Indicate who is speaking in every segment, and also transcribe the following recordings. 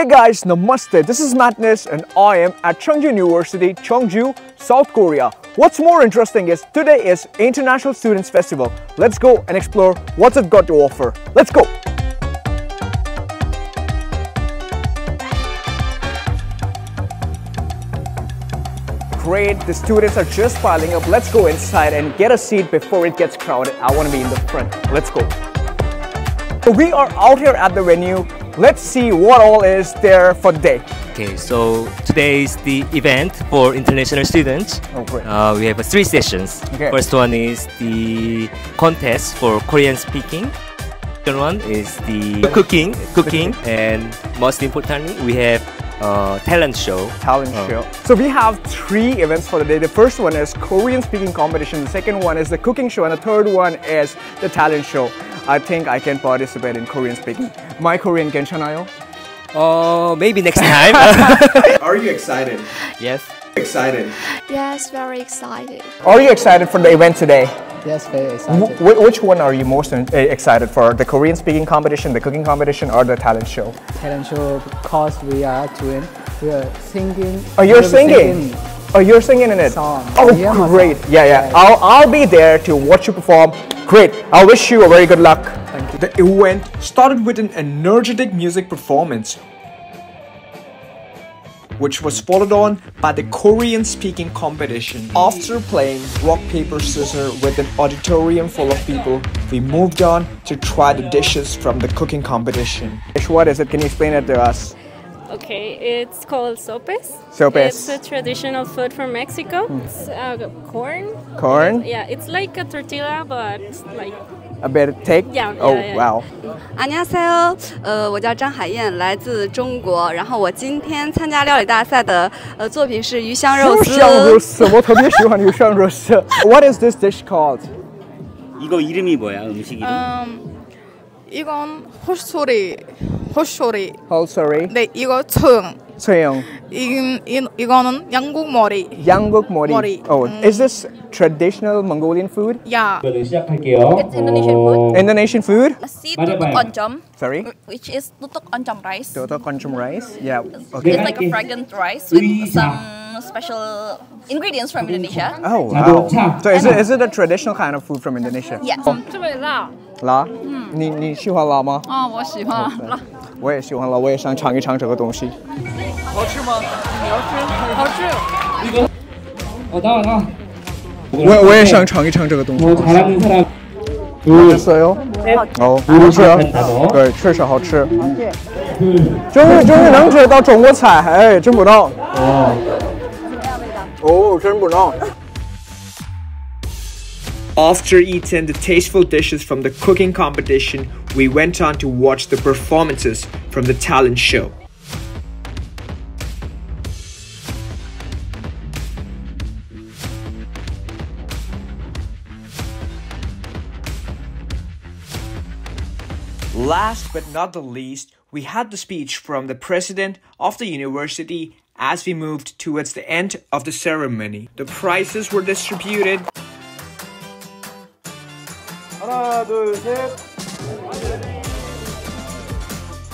Speaker 1: Hey guys, Namaste. This is Matnahs and I am at Cheongju University, Cheongju, South Korea. What's more interesting is today is International Students Festival. Let's go and explore what's it got to offer. Let's go. Great, the students are just piling up. Let's go inside and get a seat before it gets crowded. I want to be in the front. Let's go. So we are out here at the venue. Let's see what all is there for the day.
Speaker 2: Okay, so today is the event for international students.
Speaker 1: Oh, great.
Speaker 2: Uh, we have uh, three sessions.
Speaker 1: Okay.
Speaker 2: First one is the contest for Korean speaking. Second one is the cooking, cooking, and most importantly, we have uh, talent show.
Speaker 1: talent
Speaker 2: Oh.
Speaker 1: show. So we have three events for the day. The first one is Korean speaking competition. The second one is the cooking show, and the third one is the talent show. I think I can participate in Korean speaking. My Korean 괜찮아요?
Speaker 2: Uh, maybe next time.
Speaker 1: Are you excited?
Speaker 2: yes.
Speaker 1: Excited.
Speaker 3: Yes, very excited.
Speaker 1: Are you excited for the event today?
Speaker 4: Yes, very
Speaker 1: Wh-
Speaker 4: excited.
Speaker 1: wh- which one are you most uh, excited for? The Korean speaking competition, the cooking competition, or the talent show?
Speaker 4: Talent show because we are doing, we are singing.
Speaker 1: Oh, you're
Speaker 4: we'll be
Speaker 1: singing. Oh, you're singing in it.
Speaker 4: Song.
Speaker 1: Oh,
Speaker 4: Yeah, my
Speaker 1: great.
Speaker 4: song.
Speaker 1: Yeah, yeah.
Speaker 4: Yeah.
Speaker 1: I'll, I'll be there to watch you perform. Great. I wish you a very good luck.
Speaker 4: Thank you.
Speaker 1: The event started with an energetic music performance, which was followed on by the Korean speaking competition. After playing rock, paper, scissors with an auditorium full of people, we moved on to try the dishes from the cooking competition. What is it? Can you explain it to us?
Speaker 5: Okay, it's called sopes.
Speaker 1: Sopes.
Speaker 5: It's a traditional food from Mexico. It's uh, corn.
Speaker 1: Corn?
Speaker 5: Yeah, it's like a tortilla, but like
Speaker 1: A bit thick?
Speaker 5: Yeah,
Speaker 1: Oh,
Speaker 5: yeah, yeah.
Speaker 1: wow.
Speaker 6: 안녕하세요，呃，我叫张海燕，来自中国。然后我今天参加料理大赛的呃作品是鱼香肉丝。
Speaker 1: 鱼香肉丝，我特别喜欢鱼香肉丝。What is this dish called?
Speaker 7: 이거 이름이 뭐야 음식 이름?
Speaker 8: 음, 이건 헛소리, 헛소리.
Speaker 1: Oh, sorry.
Speaker 8: 네, 이거 청.
Speaker 1: 소영.
Speaker 8: 이, 이, 이거는 양국 머리.
Speaker 1: Yangguk mori.
Speaker 8: Mori.
Speaker 1: Oh,
Speaker 8: Mm.
Speaker 1: is this traditional Mongolian food?
Speaker 8: 야,
Speaker 7: 이거는 시작할게요.
Speaker 9: It's Indonesian food.
Speaker 1: Indonesian food?
Speaker 9: Nasi
Speaker 7: Mana
Speaker 9: tutuk
Speaker 7: bayar?
Speaker 9: oncom,
Speaker 1: Sorry.
Speaker 9: which is tutuk oncom rice.
Speaker 1: Toto konchum rice? Yeah.
Speaker 9: It's
Speaker 1: Okay.
Speaker 9: like a fragrant rice with some special ingredients from Indonesia.
Speaker 1: Oh,
Speaker 7: 자동
Speaker 1: wow.
Speaker 7: 차.
Speaker 1: So is it, is it a traditional kind of food from Indonesia?
Speaker 9: Yeah.
Speaker 8: 特别辣。
Speaker 1: 辣？你你喜欢辣吗？
Speaker 8: 哦，我喜欢辣。
Speaker 1: 我也喜欢了，我也想尝一尝这个东西。
Speaker 8: 好吃吗？好吃，
Speaker 7: 好吃。好大，好大。
Speaker 1: 我我也想尝一尝这个东西。
Speaker 7: 好吃？
Speaker 1: 好吃哟。哦，好吃啊。对，确实好吃。终于终于能吃到中国菜，哎，真不孬。哦。怎么样，味道？哦，真不孬。After eating the tasteful dishes from the cooking competition, we went on to watch the performances from the talent show. Last but not the least, we had the speech from the president of the university as we moved towards the end of the ceremony. The prizes were distributed.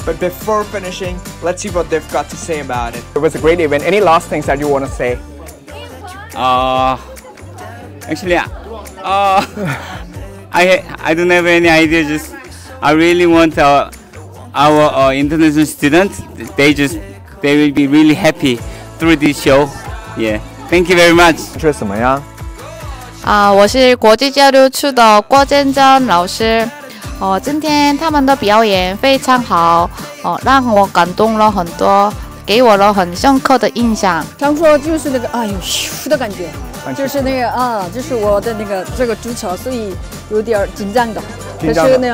Speaker 1: But before finishing, let's see what they've got to say about it. It was a great event. Any last things that you want to say?
Speaker 10: Uh, actually, uh, I I don't have any idea. Just I really want our our uh, international students. They just they will be really happy through this show. Yeah. Thank you very much.
Speaker 1: 这是什么呀？
Speaker 11: 啊，我是国际交流处的郭真真老师。哦，今天他们的表演非常好，哦，让我感动了很多，给我了很深刻的印象。
Speaker 12: 常说就是那个哎呦咻的感觉，就是那个啊，就是我的那个这个足球，所以有点紧张的。可
Speaker 1: 紧张的
Speaker 12: 是那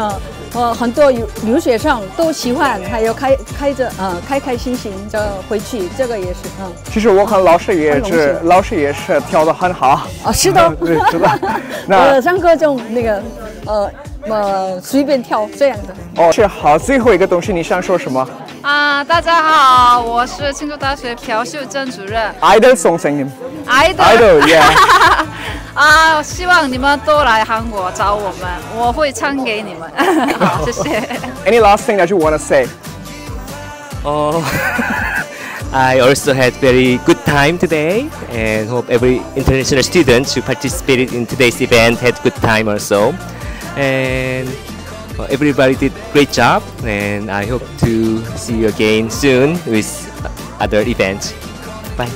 Speaker 12: 样，呃，很多留留学生都喜欢，还有开开着啊、开开心心的回去，这个也是嗯。
Speaker 1: 其实我看老师也是，老师也是跳得很好。
Speaker 12: 啊，是的，
Speaker 1: 对，是 的。那
Speaker 12: 呃，上课就那个呃呃随便跳这样的。
Speaker 1: 哦，是好。最后一个东西，你想说什么
Speaker 8: 啊，大家好，我是庆州大学朴秀珍主任。
Speaker 1: ？Idol song singing。
Speaker 8: idol
Speaker 1: Idol, yeah.
Speaker 8: 啊，希望你们都来韩国找我们，我会唱给你们。好，谢谢。
Speaker 1: Any last thing that you want to say?
Speaker 2: Oh, I also had very good time today and hope every international student who participated in today's event had good time also. And uh, everybody did great job and I hope to see you again soon with other events. Bye.